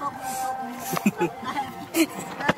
何ですか?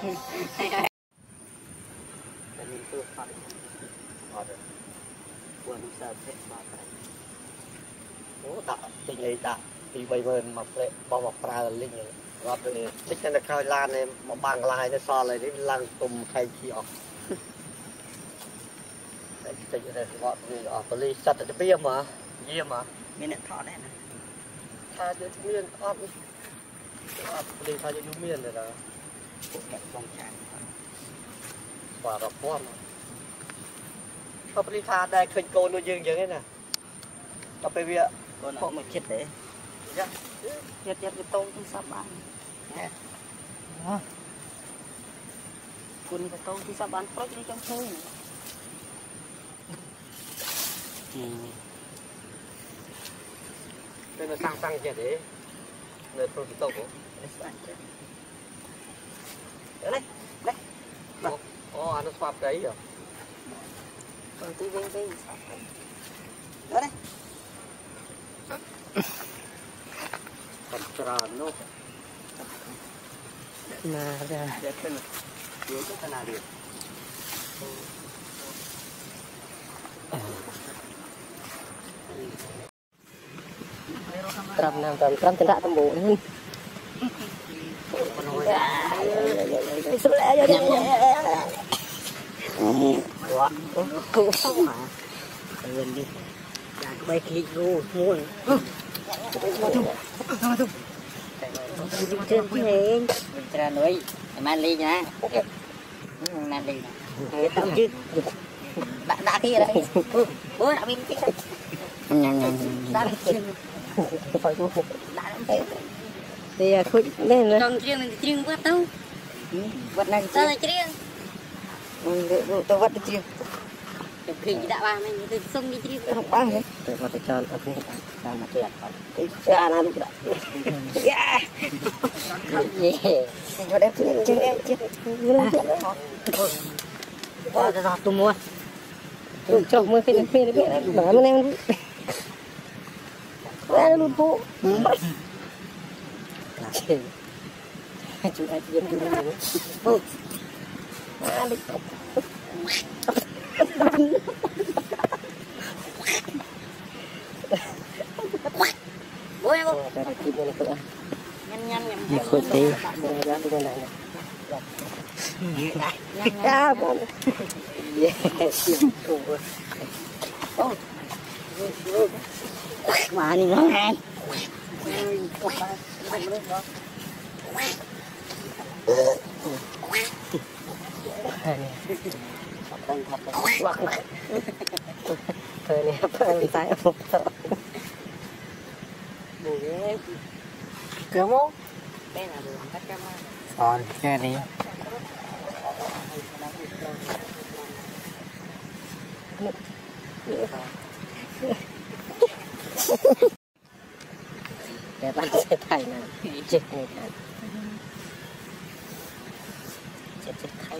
តែមានទូផាត់អត់គួរនឹងសារទេបាទអូដាក់ចេញលេខដាក់ពី30000មកផ្លែបោះមកប្រើលីងរត់ទៅតិចតែក្រោយឡាននេះមកបាំងឡាយទៅសល់ហើយនេះឡើងទុំខែជីអស់តែតិចតែរត់វាអស់ប៉ូលីសសត្វតែពីមកយាមមានអ្នកថតដែរណាថាយើងមានអត់អត់ប៉ូលីសថាយើងមានទេណា ពួកអ្នកចងចាំបាទរកព័ន្ធក៏ព្រលីថាដែរឃើញកូនដូចយើងអញ្ចឹងឯណាដល់ពេលវាពួកមកចិត្តទេចាទៀតទៀតវាតូចទៅសបបានណាគុណទៅតូចទៅសបបានប្រុចនេះចង់ឃើញទៅនៅសាំងសាំងចិត្តទេនៅព្រោះទៅតូចហ្នឹងស្អាតចិត្ត tàu đấy đấy Ồ, anh nó swap đấy rồi. còn tí viên viên đó đấy Còn trà nó mà ra. Đẹp thế này. Yếu cái nào được. trăm năm trăm trăm chân đã tâm bộ nên sức lẽ cho đi cũng không mà gần đi bay khí gu muôn trên cái này ra núi mang ly nha mang ly nè tao chứ đã đã kia đấy bữa đã bên kia nhằng nhằng đã bên kia đã bên kia thì khuyết trong riêng riêng quá tao vật này sao lại riêng tôi vật được chưa đã ba mình từ sông đi chứ không băng đấy tôi vật được cho ở đây sao mà chết cái xa nào được yeah yeah đẹp chứ chứ chứ cái rồi tôi mua cho mưa cái phê đấy biết mà em ra luôn phố một khối tí ra đi con này à con yes mà đi thôi nè Apa saya foto. Boleh. Là được cắt cam cái đi. Để bắt xe thay nè. Chết này.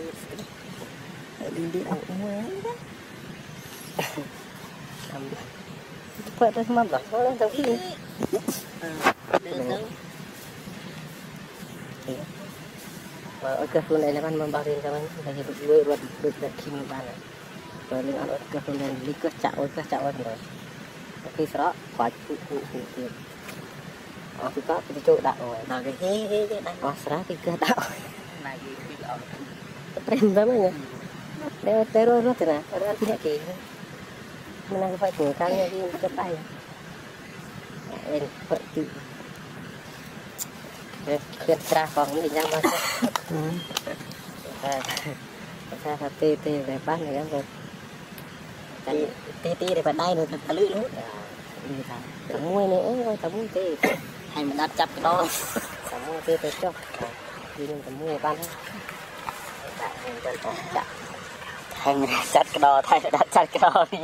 Chết chết thay. Đi đi đâu cũng muốn đó. Phải tới mâm rồi, thôi lên tao đi. Đưa tới. ở cái phương này là bạn mang bao tiền cho mình là hiệp được được được được khi mình bán rồi mình ở cái phương này lý cái chạo cái chạo rồi khi sau đó phải phụ phụ phụ phụ lewat teror lo tena orang tidak kayak menang fight nih kalian di kota ya ini pergi kong ini jangan masuk. Saya satu itu lepas nih kan rồi. Thì tí để vào đây rồi ta lưỡi luôn. Đi sao? Tao mua này ấy rồi tao mua tí. Hay đặt chắp cái đó. Tao mua cho. Đi nên tao mua ban thôi. Mình đặt chặt cái đó, thay đặt chặt cái đó đi.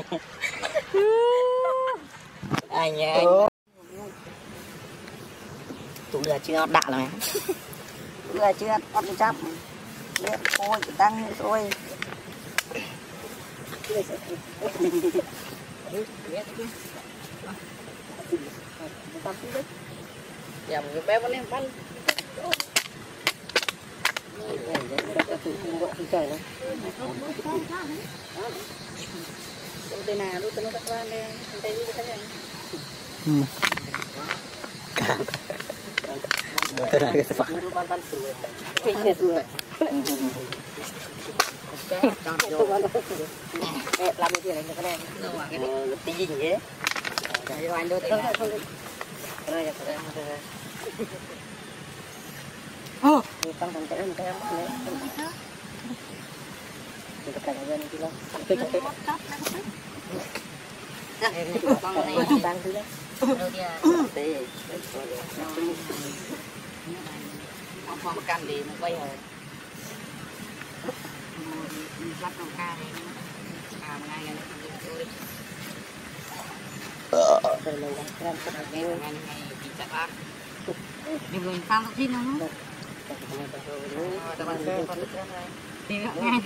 Anh anh. Tủ lửa chưa đạ rồi mày. Là chưa ăn chấp. Lihat ôi tăng rồi. Dầm cái bé vẫn em bắn. Đâu tên nào, đâu tên nó tắt ra đây. Anh thấy cái này. Tenaga sepak. Kayaknya semua. Eh, lama dia lagi kena. gì mà cái Eh, tinggi je. Jadi đâu tên nào. Kena ya, kena. Oh, utang sampai kan kayak mana? Untuk kalian nanti lah. Capek capek. Con này. Bang tu lah. Đâu kia. Teh. Ông phong canh thì nó quay rồi. Lắp con ca này. À mà ngay ngay Terlalu keren keren. ngay ngay ngay chị chắc bác. Đừng người sang thông tin không? Teman saya pada Tidak ngay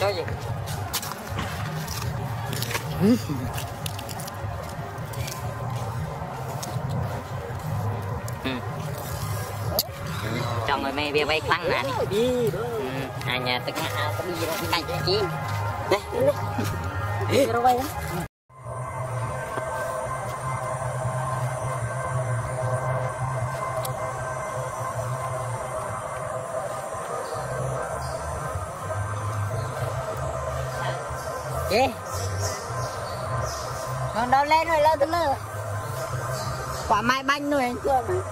cho em cho người mẹ bia bay khăn nè đi anh nhà tức ngã tao đi ra cái cái chi đi rồi vậy đó chị con đâu lên rồi lên từ lơ quả mai banh rồi anh cường.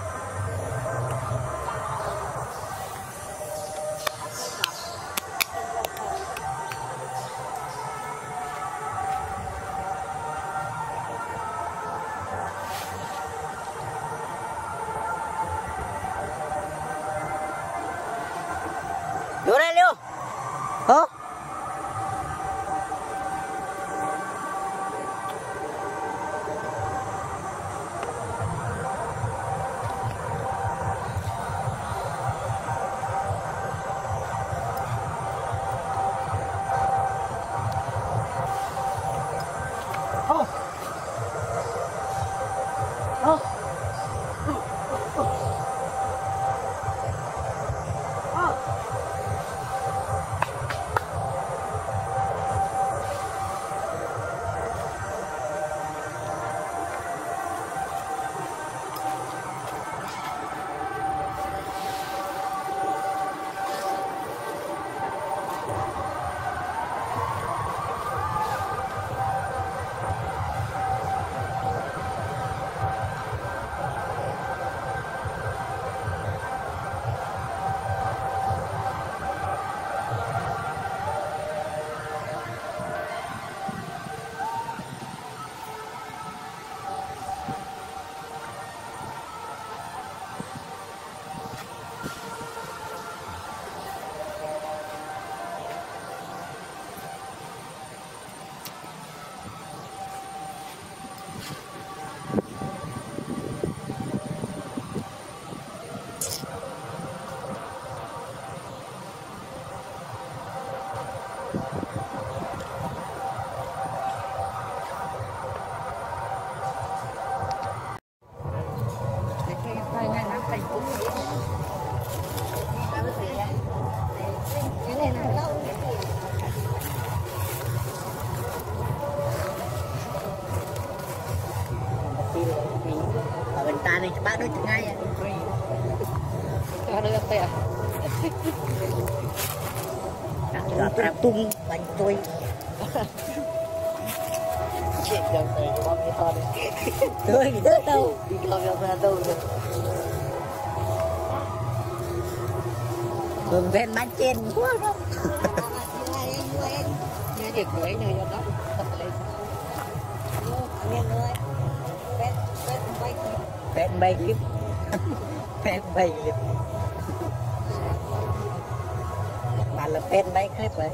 cái ngay cho đưa tè cho ta tung bánh tôi chuyện đồng này con với con đấy tôi rất đâu đi con với con đâu rồi đường ven bán trên quá đó Hãy subscribe cho kênh Ghiền Mì Gõ Để không bỏ lỡ những video hấp dẫn 80 80 Bà là 80 clip vậy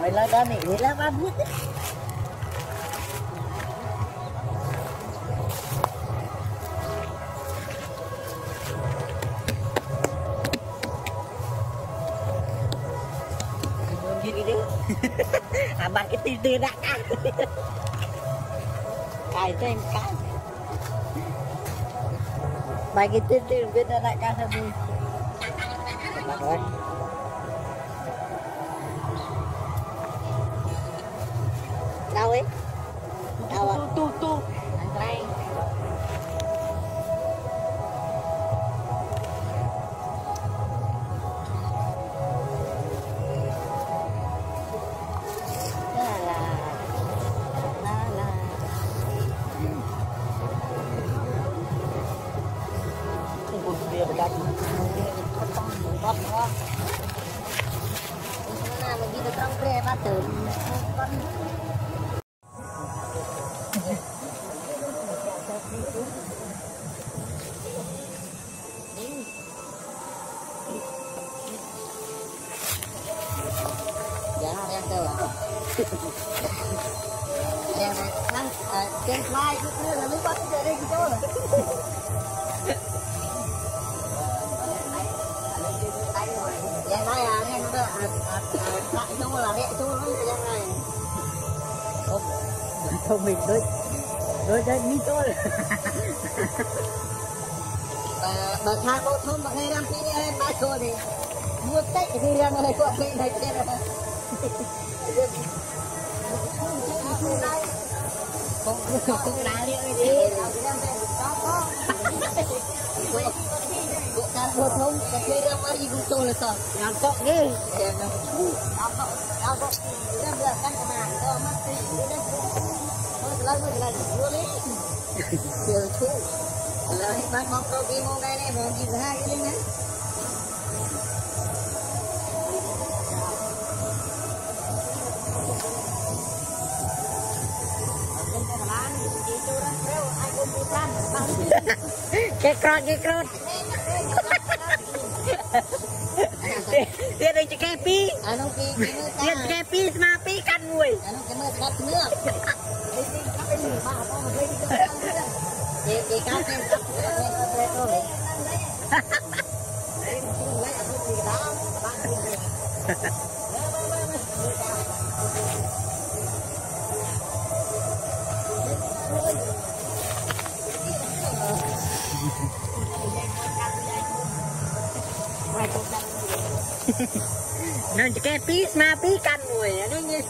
mày lấy đó này nghĩ lắm anh biết Abang itu tidak kan cài cho em cái. Bài cái tên tên biết đã đã cài đi Bác ơi. Đâu ấy. Nang trên slide itu là mới bắt được đây gitu. Yang này à, yang đó à, à, tại là yang này. Không, không mình đấy đối đấy mi tôi bà Bà thang cô thông bà hai năm kia, lên ba chỗ thì mua tách thì ra ngoài có cái này kia cũng đá đi ơi đi bộ thông cái kia ra mà đi cũng tôi là sao làm cọ đi làm cọ làm cọ kita belakang kemana kalau mati thôi lấy selalu lần dua lagi chưa thu lấy bạn mong câu đi mong đây này mong gì hai cái គេក្រត់គេក្រត់ទៀតដូចចកេះពីរអានោះពីរទៀតចកេះពីរស្មើពីរកាត់មួយអានោះគេមើលស្បាត់គ្នាគេគេកាត់គេកាត់គ្នាទៅទៅហាហាហា นั่นจะแก้ปีสมาปีกันหน่วยอะไรเงี้ย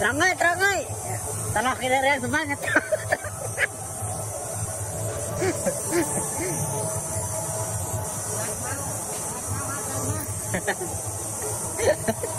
ตรงไงตรงไงตลอดกินเรื่องสมัคร Hahaha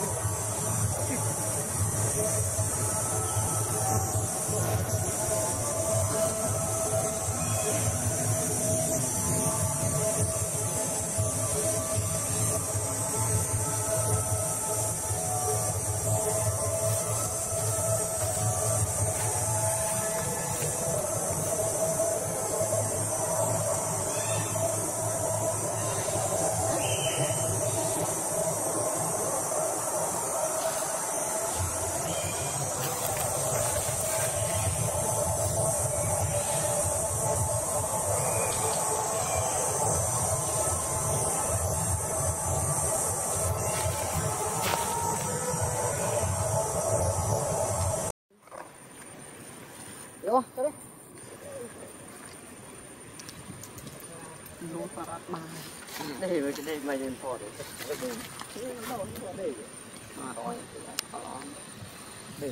đây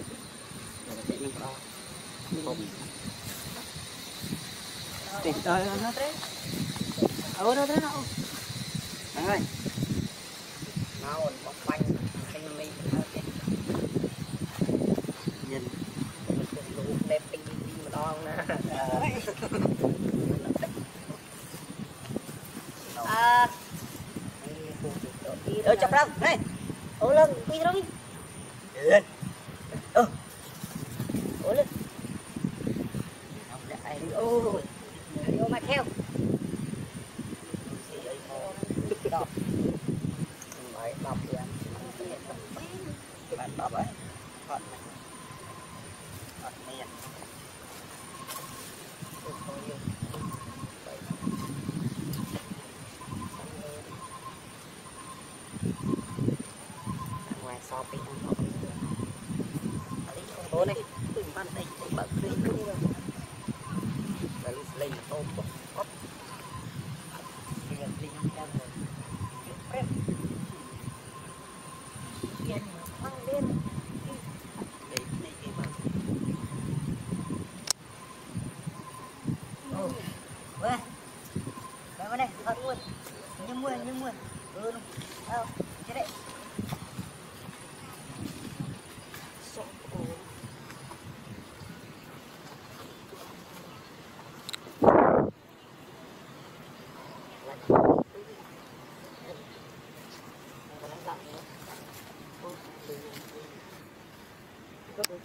Cái nó đó. Tìm tới nó thế. Ở đâu? Ơi. nào bọc ly lũ đẹp tinh đi mà đo nè À. Ở chập đâu? Đây. Ô lần, đi đâu đi. lên Ô lên. Lại đi ô. Đi ô mà theo. Đó. mày đọc kìa bạn đọc ấy Phật này Phật miền ngoài so với ăn họ bố này từng ban đây để bận đi Và lúc lên là tôm bọc bọc liền đi ăn rồi Phép. Tiền tăng lên Để đi cái mà Ồ. 喂. Cái bên này, thật luôn. Nhưng mua, nhưng mua. Ừ. Đâu, thế đấy.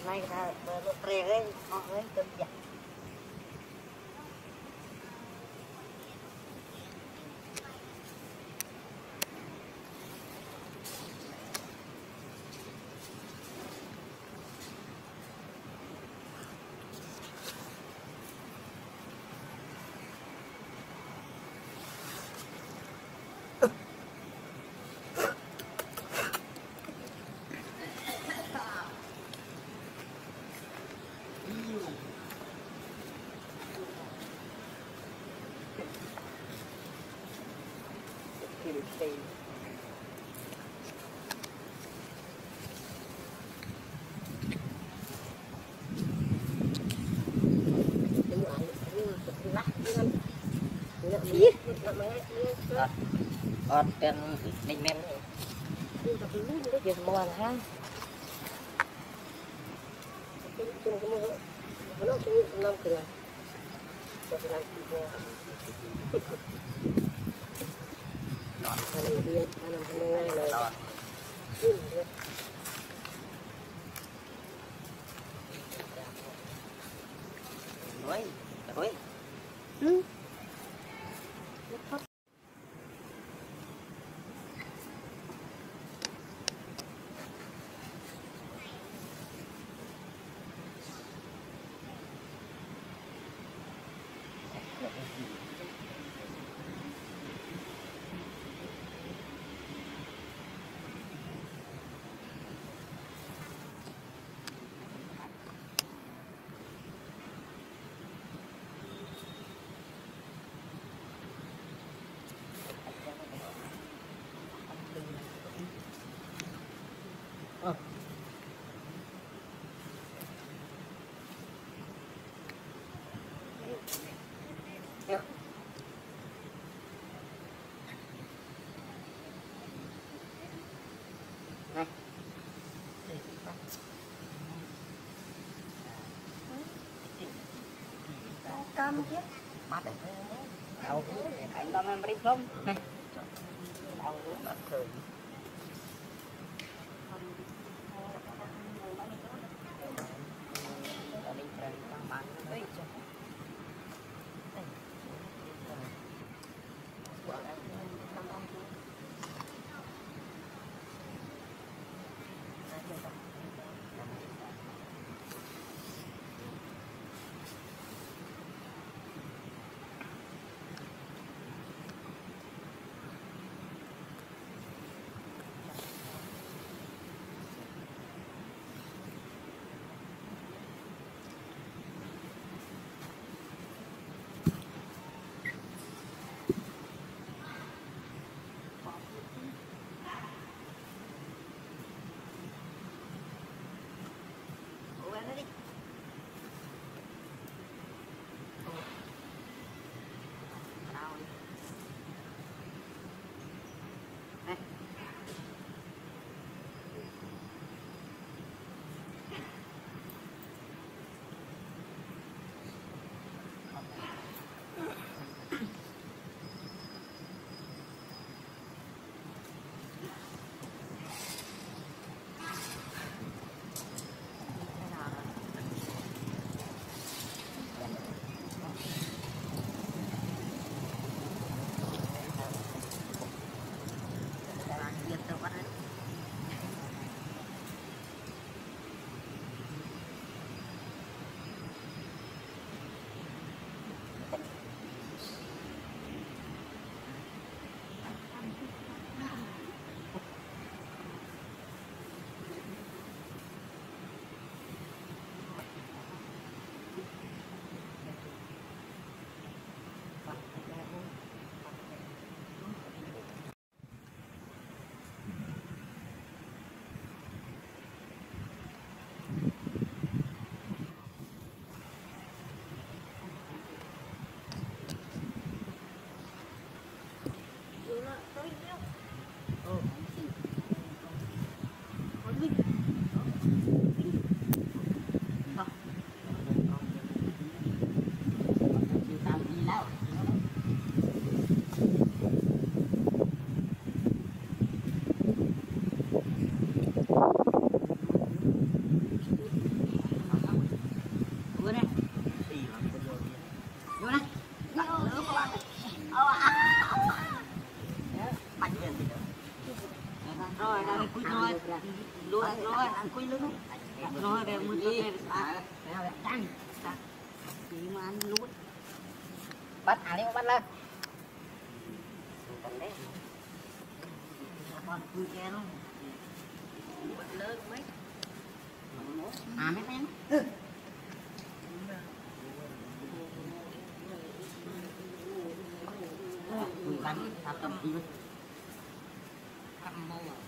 ថ្ងៃក្រោយបើលោកព្រែកវិញអស់វិញទៅយ៉ា ọt trên mình men Đi tập đi, đi tập mò là ha. Cái cái cái mò. Nó cái năm cửa. Tập làm gì nè. Anh làm gì? Anh làm gì ngay này. đọt Ừ, đuối đuối cam chứ mắt đấy đau anh đâm em đi không? Đau mắt thường luôn nói để muốn cho em tăng chỉ mà ăn lút, bắt à đi bắt lên còn cúi kia luôn lớn mấy à mấy em cúi bắn thắp tâm đi cầm mô con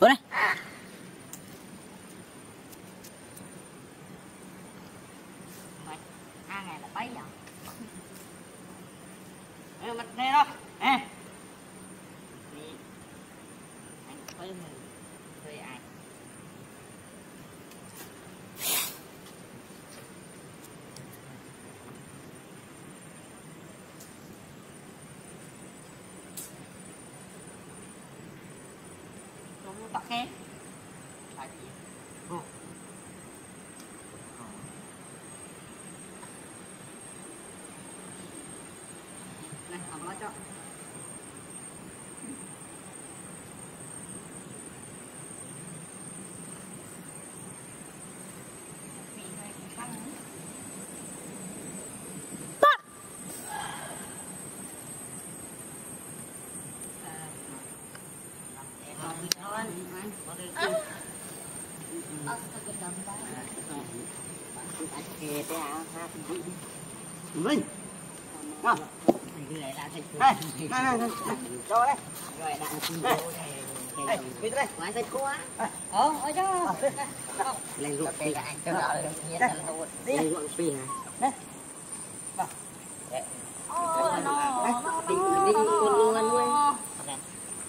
bữa đây. Mày, hai ngày là bấy giờ. Ê, mặt này đó. Ê. Đi. Anh thuê mình. Thuê ai? Không tắt Vinh. Ngon. Người này này này. Cho đây. rồi đã thành Đây, đi đây. Ngoài sạch quá. Ờ, ở cho. Lên ruột đi. Lên này. Ồ, nó. Đi đi con luôn ăn luôn.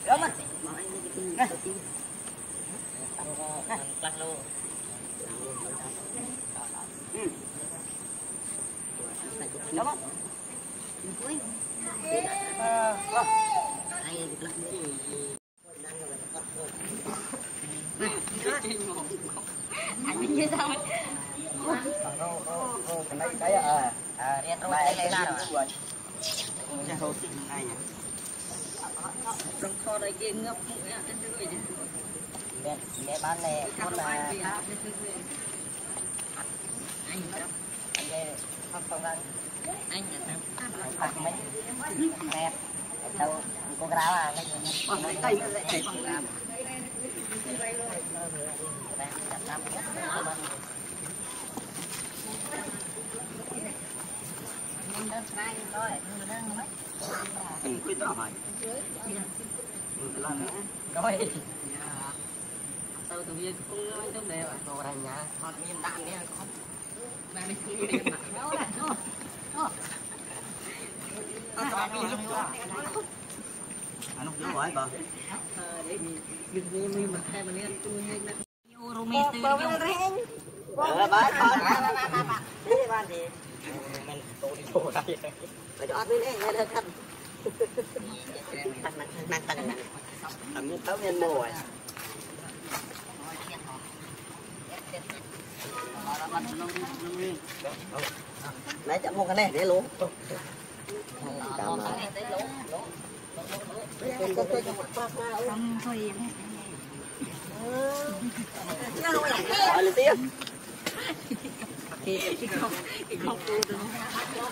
Đó mà. Lắc luôn. Đó mà. Ai lắc gì? Anh biết như sao? Cái cái à. À, Đây đây là lên làm rồi. Cha hồ sinh này nhỉ. Trong kho đây kia ngập mũi à, trên dưới chứ. Mẹ mẹ bán này con là anh đây không không ăn Anh phạt mấy đẹp đâu cô ráo à lấy Còn lấy tay lại chạy không làm. Mình đơn sai rồi, quyết đó hỏi. rồi Tao tự nhiên cũng nói trong đề cô thành nhà họ miên đạn đi có Mà đi cứ đi mặt đó là thôi Anh không đó hỏi bà. Để mình đừng vô mình hai mình lên tôi nhanh lắm. Eurome từ Bông Ờ, bớt con. Đi ba đi Mình tôi đi vô đây Mày cho đi đi, nghe được không? Tăng tăng tăng tăng tăng như tao nhân mồ à. Lấy chậm một cái này để luôn Không thôi. Rồi lên tiếp Cái không cái không tôi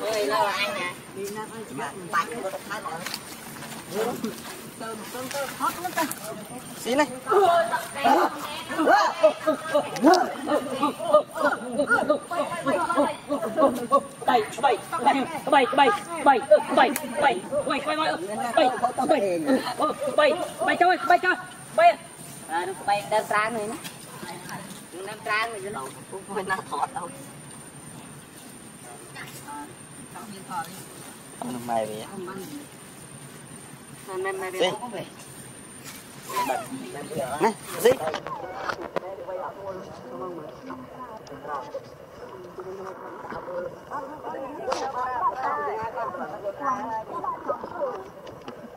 Ôi, lâu ăn nè. Bạch có được hai lần. Xin này. Bảy, bảy, bảy, bảy, bảy, bảy, bảy, bảy, quay quay mọi bảy, bảy, bảy, bảy cho ơi, bảy cho, bảy. À, nó bay đơn sáng này nữa năm trang rồi chứ nó cũng quên nó thọt đâu hôm nay vậy hôm nay vậy nè gì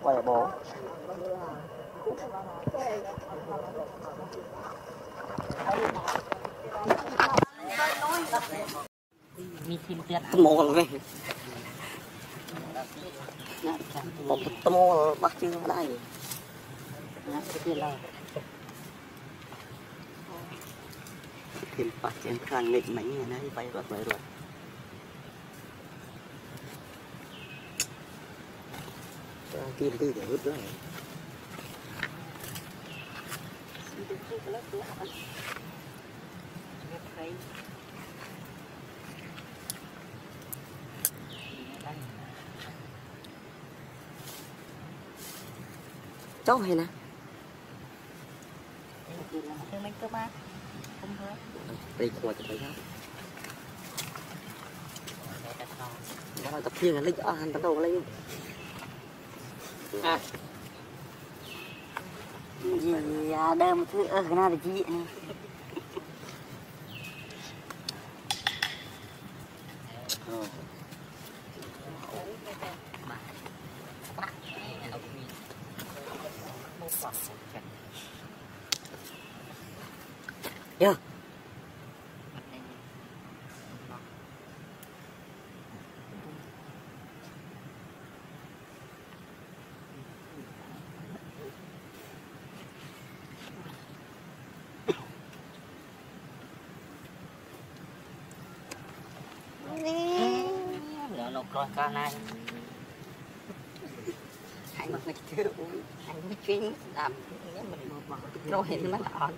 quay bố mồ này một tâm mồ bác chưa đây tìm bác trên khăn nghịch mảnh này này bay bác lại rồi kia đi để hút cháu hay nè. Đây qua cho thấy nhá. Nó là tập thiên là lấy anh tắm đầu lấy. À. يا دام تي اغنا دي. រស់កាលណាអញមកមកជឿអញមកជិញស្ដាប់ខ្ញុំមិនមកបងត្រូវហេតុមិនអត់